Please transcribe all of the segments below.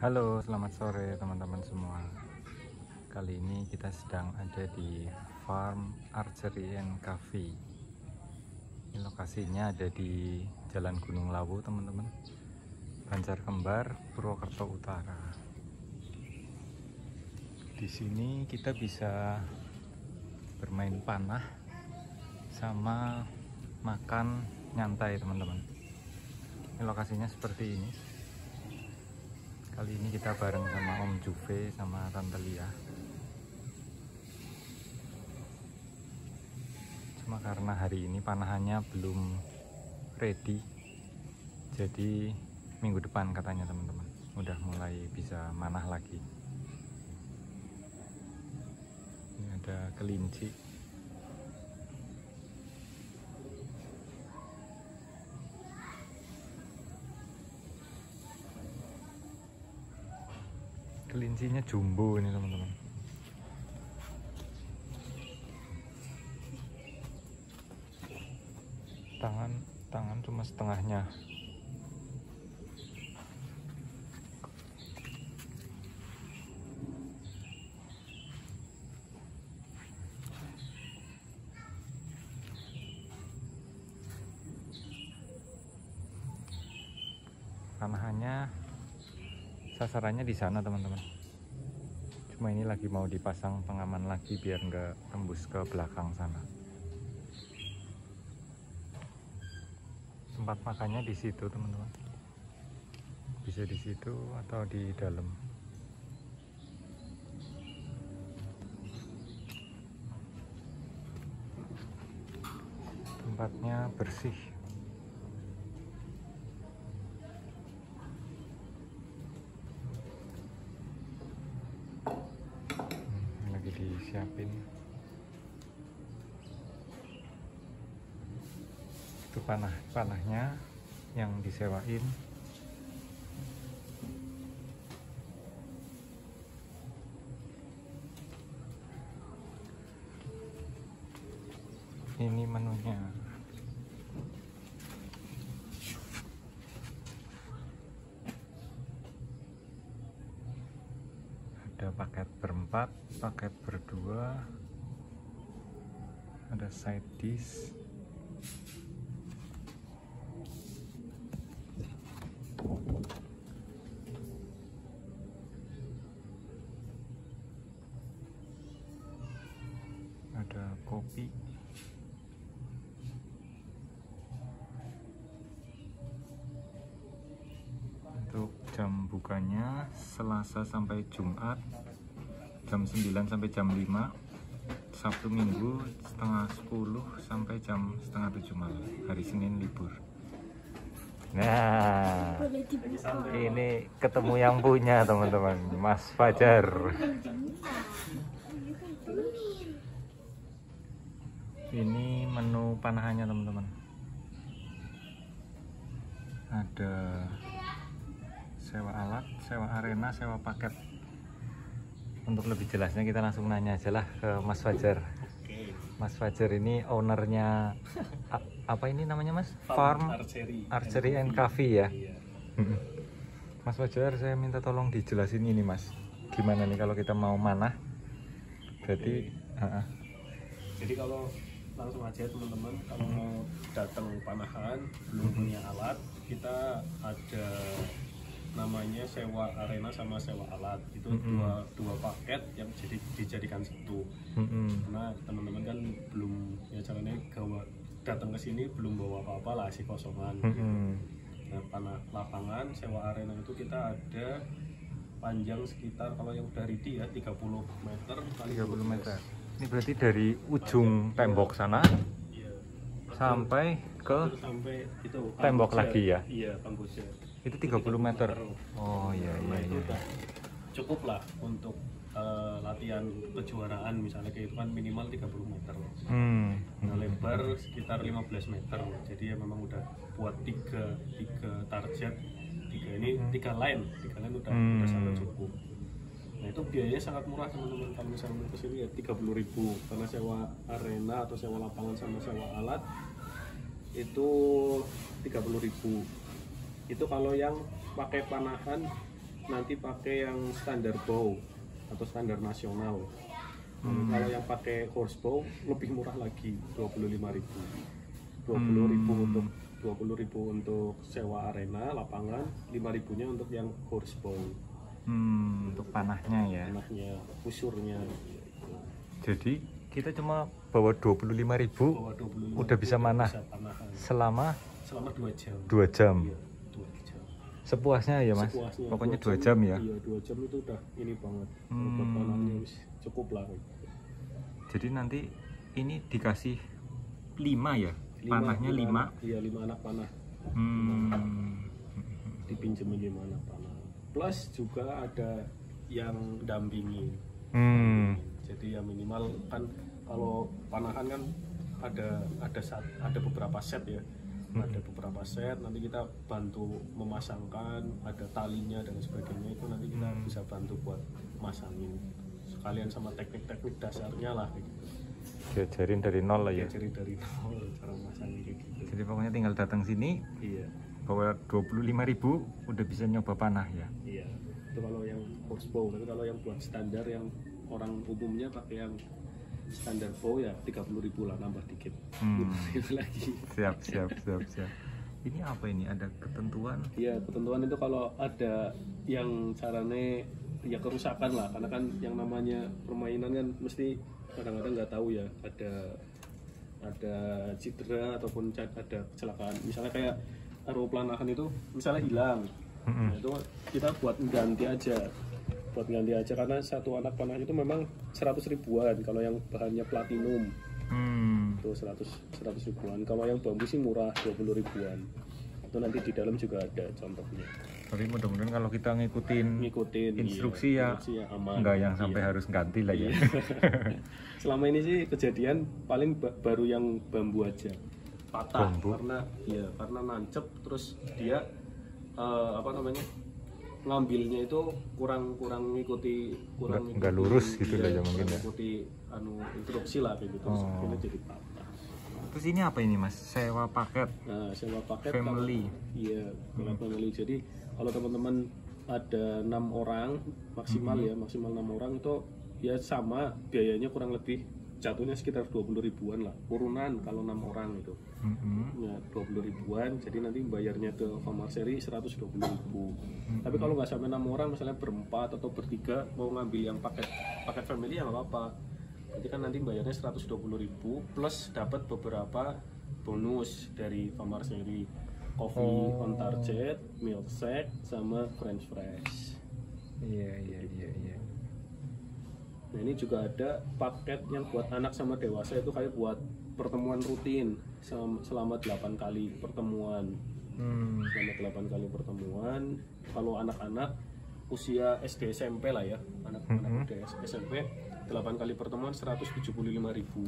Halo, selamat sore teman-teman semua. Kali ini kita sedang ada di Farm Archery and Cafe. Ini lokasinya ada di Jalan Gunung Lawu, teman-teman. Banjar Kembar, Purwokerto Utara. Di sini kita bisa bermain panah sama makan nyantai, teman-teman. Ini lokasinya seperti ini. Kali ini kita bareng sama Om Juve sama Tante Lia. Cuma karena hari ini panahannya belum ready, jadi minggu depan katanya teman-teman udah mulai bisa manah lagi. Ini ada kelinci. Kelincinya jumbo ini teman-teman. Tangan tangan cuma setengahnya panahannya sasarannya di sana teman-teman. Cuma ini lagi mau dipasang pengaman lagi biar nggak tembus ke belakang sana. Tempat makannya di situ teman-teman. Bisa di situ atau di dalam. Tempatnya bersih Hmm, lagi disiapin itu panah panahnya yang disewain ini menunya ada paket berempat paket berdua ada side dish. Ada kopi. Untuk jam bukanya Selasa sampai Jumat jam 9 sampai jam 5 Sabtu Minggu setengah 10 sampai jam setengah 7 malam. Hari Senin libur. Nah ini ketemu yang punya teman-teman. Mas Fajar. Ini menu panahannya teman-teman. Ada sewa alat sewa arena sewa paket untuk lebih jelasnya kita langsung nanya aja lah ke Mas Fajar. Mas Fajar ini ownernya apa ini namanya Mas? Farm Archery. Archery and Cafe ya? Iya. Mas Fajar saya minta tolong dijelasin ini Mas. Gimana nih kalau kita mau manah? Berarti ah, ah. Jadi kalau langsung aja teman-teman kalau mau datang panahan belum punya alat kita ada namanya sewa arena sama sewa alat itu Mm-mm. dua dua paket yang jadi dijadikan satu Mm-mm. karena teman-teman kan belum ya caranya gawa datang ke sini belum bawa apa-apa lah si kosongan Mm-mm. Nah, panah lapangan sewa arena itu kita ada panjang sekitar kalau yang udah ready ya 30 meter kali 30 12. meter ini berarti dari ujung tembok sana Iya. sampai ke sampai itu Tembok lagi ya? Iya. Itu 30 meter. oh iya Nah, iya itu iya. udah cukup lah untuk eh, latihan kejuaraan misalnya kayak itu kan minimal 30 meter. hmm. Nah, lebar sekitar 15 meter. Jadi ya memang udah buat tiga tiga target. Tiga ini tiga line. Tiga line udah Hmm. udah sangat cukup. Nah itu biayanya sangat murah teman-teman. Kalau misalnya mau ke sini ya 30.000 ribu. Karena sewa arena atau sewa lapangan sama sewa alat itu 30.000 ribu itu kalau yang pakai panahan nanti pakai yang standar bow atau standar nasional. Hmm. Kalau yang pakai horsebow lebih murah lagi 25.000. 20.000 Hmm. untuk 20.000 untuk sewa arena lapangan, 5.000-nya untuk yang horsebow. Hmm, untuk panahnya ya. Anaknya, usurnya. Jadi kita cuma bawa 25.000 Bawa 25 Udah bisa manah? Bisa panahan. selama Selama 2 jam. 2 jam. Iya, 2 jam. Sepuasnya ya mas. Sepuasnya. Pokoknya Dua 2 jam ya. Iya, 2 jam itu udah ini banget. Hmm. Cukup lah. Jadi nanti ini dikasih 5 ya. Lima- Panahnya 5. anak- Iya, 5 anak panah. Hmm. Dipinjemin 5 anak panah. Plus juga ada yang dampingi. Hmm. Jadi ya minimal kan kalau panahan kan ada ada ada beberapa set ya. Hmm. Ada beberapa set nanti kita bantu memasangkan, ada talinya dan sebagainya itu nanti kita Hmm. bisa bantu buat masangin sekalian sama teknik-teknik dasarnya lah gitu. Diajarin dari nol lah ya. Diajari dari nol cara masangin kayak gitu. Jadi pokoknya tinggal datang sini Iya. bawa 25.000 udah bisa nyoba panah ya. Iya. Itu kalau yang horsebow, tapi kalau yang buat standar yang orang umumnya pakai yang standar bow ya 30.000 lah nambah dikit. Hmm. Lagi. Siap, siap, siap, siap. Ini apa ini? Ada ketentuan? Iya, ketentuan itu kalau ada yang caranya ya kerusakan lah karena kan yang namanya permainan kan mesti kadang-kadang nggak tahu ya ada ada cedera ataupun ada kecelakaan misalnya kayak arrow pelanahan itu misalnya hilang Mm-mm. Nah, itu kita buat ganti aja buat ganti aja karena satu anak panah itu memang 100 ribuan kalau yang bahannya platinum Hmm. itu 100 100 ribuan kalau yang bambu sih murah 20 ribuan itu nanti di dalam juga ada contohnya Tapi mudah-mudahan kalau kita ngikutin ngikutin iya, instruksi ya instruksi ya aman enggak yang sampai Iya. harus ganti lah ya. selama ini sih kejadian paling ba- baru yang bambu aja patah Bambu? karena ya karena nancep terus dia eh, apa namanya ngambilnya itu kurang kurang ngikuti kurang Nggak- nggak lurus gitu iya, lah ya mungkin kurang ya. ngikuti anu instruksi lah kayak gitu terus Oh. akhirnya jadi patah Terus ini apa ini mas? Sewa paket. Nah, sewa paket Family. kalau- iya, kalau family. Jadi kalau teman-teman ada enam orang maksimal ya, maksimal enam orang itu ya sama biayanya kurang lebih jatuhnya sekitar 20 ribuan lah. Urunan kalau enam orang itu. Mm-mm. Ya, 20 ribuan. Jadi nanti bayarnya ke Seri 120 ribu. Tapi kalau nggak sampai enam orang, misalnya berempat atau bertiga mau ngambil yang paket paket family ya nggak apa-apa. Jadi kan nanti bayarnya 120 ribu plus dapat beberapa bonus dari Seri coffee Oh. on target, milkshake, sama french fries. Iya iya iya iya. Nah ini juga ada paket yang buat anak sama dewasa itu kayak buat pertemuan rutin selama, selama 8 kali pertemuan. Hmm. selama 8 kali pertemuan. Kalau anak-anak usia SD SMP lah ya anak-anak udah SMP 8 kali pertemuan 175.000 ribu.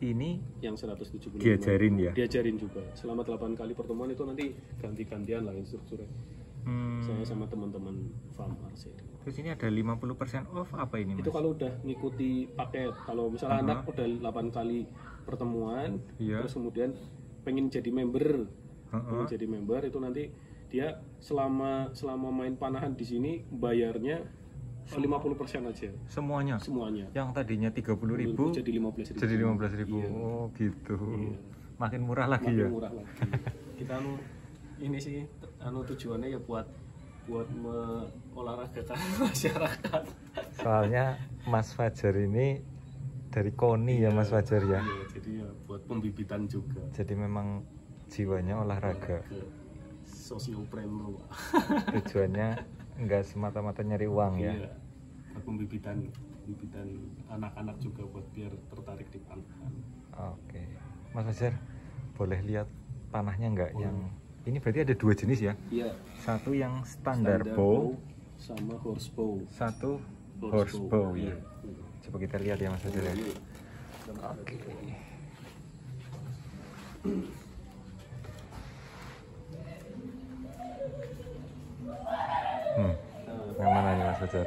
Ini yang 175 Diajarin ya? diajarin juga. Selama 8 kali pertemuan itu nanti ganti-gantian lah instrukturnya hmm, saya sama teman-teman farm RC terus ini ada 50% off apa ini mas? itu kalau udah ngikuti paket kalau misalnya Aha. anak udah 8 kali pertemuan Iya. terus kemudian pengen jadi member Heeh. pengen jadi member itu nanti dia selama selama main panahan di sini bayarnya 50% aja Semuanya? semuanya Yang tadinya 30.000 ribu jadi 15 ribu jadi 15.000 ribu. Iya. Oh gitu. Iya. Makin murah lagi makin ya. murah lagi kita ini sih anu tujuannya ya buat buat olahraga masyarakat Soalnya Mas Fajar ini dari KONI ya Mas Fajar ya. Iya, jadi ya buat pembibitan juga Jadi memang jiwanya olahraga. sosiopreneur Tujuannya nggak semata-mata nyari uang ya. Iya. Buat pembibitan pembibitan anak-anak juga buat biar tertarik di panahan. Oke. Mas Fajar, boleh lihat panahnya nggak yang ini berarti ada dua jenis ya? Iya. Satu yang standar, bow, sama horsebow. satu horsebow ya. Iya. Coba kita lihat ya Mas Fajar ya. Iya. Oke. Hmm, yang mana nih Mas Fajar?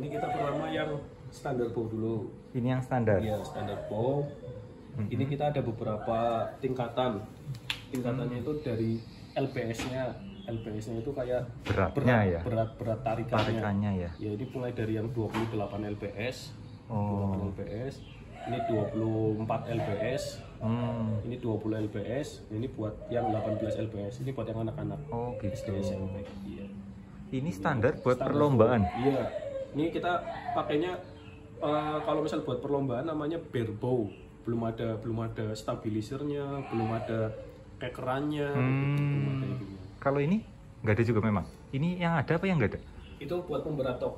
ini kita pertama yang standar bow dulu. Ini yang standar. Iya, standar bow. Ini kita ada beberapa tingkatan. Tingkatannya itu dari LBS-nya LBS-nya itu kayak Beratnya berat, ya? berat berat tarikannya. Tarikannya ya. Ya ini mulai dari yang 28 lbs, Oh. 28 lbs, ini 24 lbs, Hmm. ini 20 lbs, ini buat yang 18 lbs, ini buat yang anak-anak Oh gitu. SD SMP. Iya. Ini standar buat Standar perlombaan. Iya. Ini kita pakainya eh, kalau misal buat perlombaan namanya bare bow. Belum ada belum ada stabilisernya, belum ada gitu. belum ada Hmm. itunya. Kalau ini nggak ada juga memang. Ini yang ada apa yang nggak ada? Itu buat pemberatok.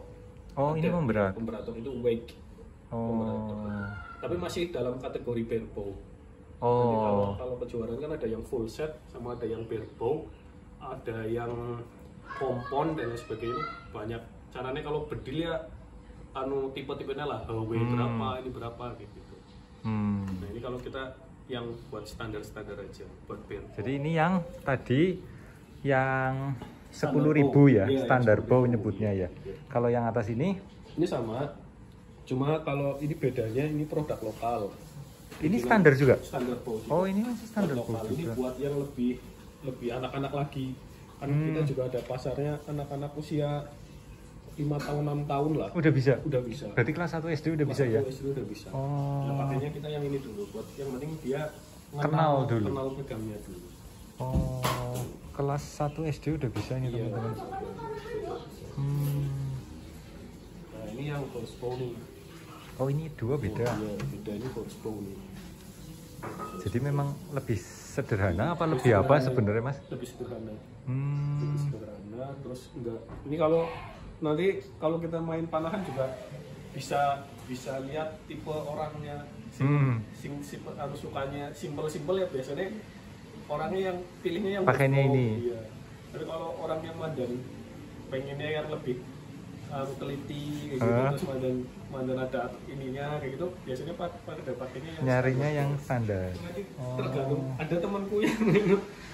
Oh ini Ada. memberat. Pemberatok itu wake. Oh. Tapi masih dalam kategori bare bow. Nanti kalau Oh. kalau kejuaraan kan ada yang full set sama ada yang bare bow, ada yang kompon dan lain sebagainya banyak. Caranya kalau bedil ya anu tipe-tipenya lah, HW Hmm. berapa, ini berapa gitu. Hmm. Nah ini kalau kita yang buat standar-standar aja, buat bow. Jadi ini yang tadi yang sepuluh ribu ya, Iya, yang standar 10.000, bow nyebutnya ya. iya. Kalau yang atas ini, Ini sama, cuma kalau ini bedanya ini produk lokal. ini Bikinan standar juga. Standar bow. juga. Oh ini masih standar bow lokal. Ini juga. buat yang lebih lebih anak-anak lagi. Kan Hmm. kita juga ada pasarnya anak-anak usia 5 tahun 6 tahun lah. Udah bisa. Udah bisa. Berarti kelas 1 SD udah bisa Kelas ya? satu SD udah bisa. Oh. Nah, pakainya kita yang ini dulu buat yang penting dia Kenal dulu. Kenal pegangnya dulu. Oh, kelas 1 SD udah bisa ini Iya. teman-teman. Hmm. Nah, ini yang nih. Oh ini dua beda. Oh, iya, beda ini nih. Jadi memang lebih sederhana apa lebih apa sederhana. sebenarnya mas? Lebih sederhana. lebih Hmm. sederhana terus enggak ini kalau nanti kalau kita main panahan juga bisa bisa lihat tipe orangnya Hmm. sing, sing- harus sukanya simpel simpel ya biasanya orangnya yang pilihnya yang Pakainya ini. iya. tapi kalau orang yang mandan pengennya yang lebih um, teliti kayak gitu Hah? terus mandan mandan ada ininya kayak gitu biasanya pak pada pakainya yang Nyarinya standar. yang standar. Oh. tergantung ada temanku yang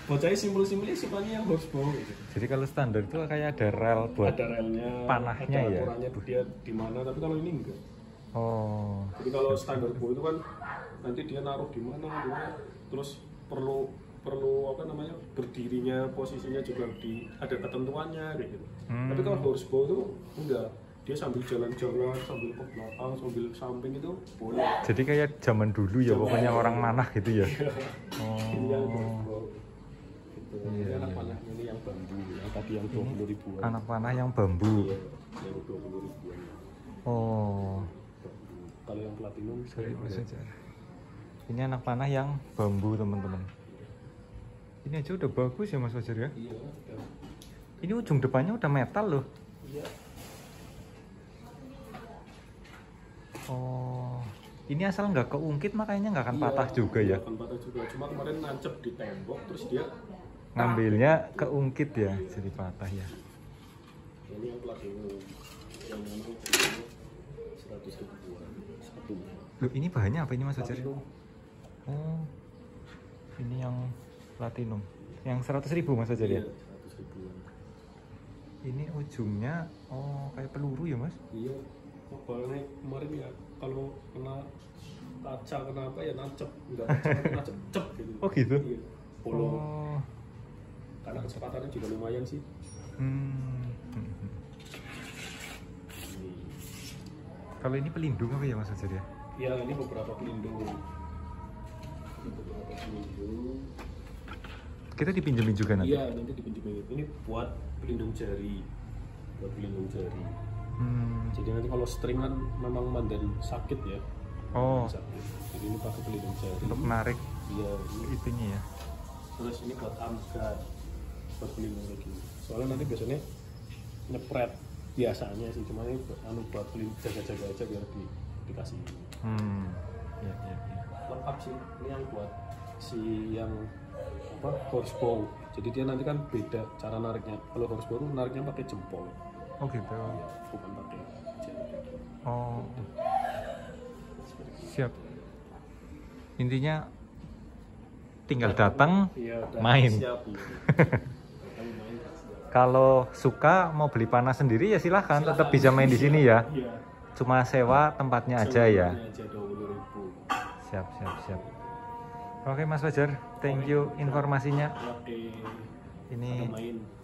bocahnya simpel-simpel sukanya yang horsepower gitu Jadi kalau standar itu kayak ada rel buat. ada relnya, panahnya ada ya? aturannya dia di mana. Tapi kalau ini enggak. Oh. Jadi kalau standar bow itu kan nanti dia naruh di mana, di mana, terus perlu perlu apa namanya berdirinya posisinya juga di ada ketentuannya kayak gitu. Hmm. Tapi kalau horsebow itu enggak. Dia sambil jalan-jalan, sambil ke belakang, sambil samping itu boleh. Jadi kayak zaman dulu ya Zaman pokoknya dulu. orang manah gitu ya. Ini yang Oh. horsebow. Gitu. Iya, ini anak iya. panahnya ini yang bambu, yang tadi yang 20 ribuan. Anak panah yang bambu. Iya, yang 20 ribuan. Oh. Kalau yang platinum saya. Ini anak panah yang bambu teman-teman. Ini aja udah bagus ya Mas Fajar ya. Iya. Ini ujung depannya udah metal loh. Iya. Oh. Ini asal nggak keungkit makanya nggak akan Iya, patah juga ya. Akan patah juga. Cuma kemarin nancep di tembok terus dia Ngambilnya keungkit ya, jadi patah ya. ini yang platinum. Yang ini 100 ribuan satu. Loh, ini bahannya apa ini Mas Fajar? Oh. Ini yang platinum. Yang 100.000 ribu Mas ya? Iya, 100 ribuan. Ini ujungnya oh kayak peluru ya Mas? Iya. Mobilnya kemarin ya kalau kena kaca kena apa ya nancep enggak nancep cep gitu. Oh gitu? Iya. Bolong. Oh. Karena kecepatannya juga lumayan sih. Hmm. Ini. Kalau ini pelindung apa ya Mas Fajar ya? Ya ini beberapa pelindung. Ini beberapa pelindung. Kita dipinjemin juga nanti. Iya nanti dipinjemin. Ini buat pelindung jari. Buat pelindung jari. Hmm. Jadi nanti kalau string kan memang mandan sakit ya. Oh, Sakit. Jadi ini pakai pelindung jari. untuk menarik Iya. Ini. itunya ya. Terus ini buat armguard. Buat pelindung gini. Soalnya nanti biasanya nyepret biasanya sih cuma ini buat, anu buat pelindung jaga-jaga aja biar di, dikasih Hmm. Ya, ya, ya. lengkap sih ini yang buat si yang apa horsebow jadi dia nanti kan beda cara nariknya kalau horsebow nariknya pakai jempol Oh gitu. ya, bukan pakai jari Oh, Seperti itu. siap. Intinya tinggal datang. Udah main. siap siap. Kalau suka mau beli panah sendiri ya silahkan, tetap bisa main di sini ya. iya Cuma sewa tempatnya aja ya. Semuanya aja 20.000. Siap, siap, siap. Oke Mas Fajar, thank you informasinya. ini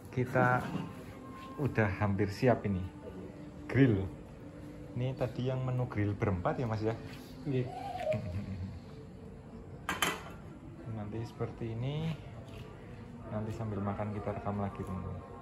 kita udah hampir siap ini. Grill. Ini tadi yang menu grill berempat ya mas ya? Iya. nanti seperti ini. Nanti sambil makan kita rekam lagi teman-teman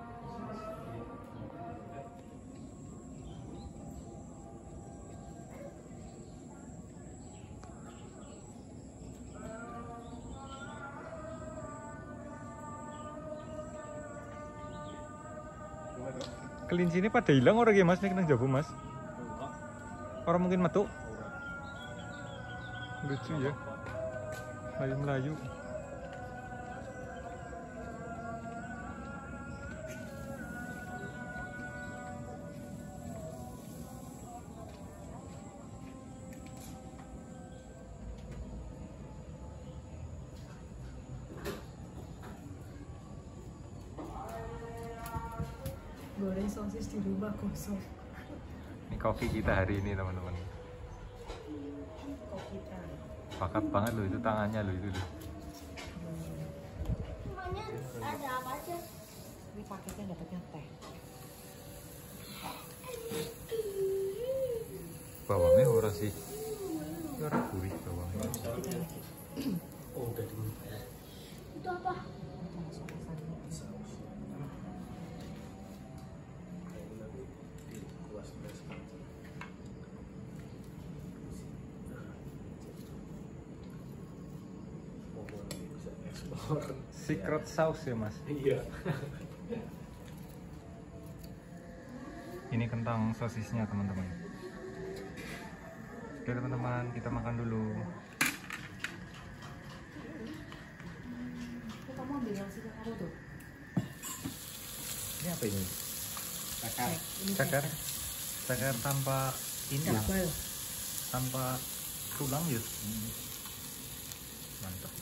kelinci ini pada hilang orang ya mas? Nih kena jago mas? Orang mungkin metu lucu ya. Melayu melayu sosis di rumah kosong ini kopi kita hari ini teman-teman. Pakat banget loh itu tangannya loh itu loh. Semuanya ada apa aja? ini paketnya dapatnya teh. Bawangnya ora sih? Ora gurih bawangnya. Oh, udah ya. Itu apa? langsung pesannya secret sauce ya mas? Iya. ini kentang sosisnya teman-teman. Oke teman-teman kita makan dulu. Kok kamu ambil yang sisa kamu tuh. Ini apa ini? Kakak. ini cakar. Cakar. Tanpa ini ya? Tanpa tulang ya mantap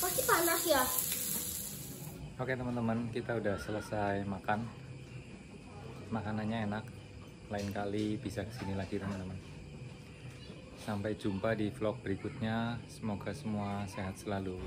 Pasti panas ya? Oke teman-teman, kita udah selesai makan. Makanannya enak. Lain kali bisa ke sini lagi teman-teman. Sampai jumpa di vlog berikutnya. Semoga semua sehat selalu.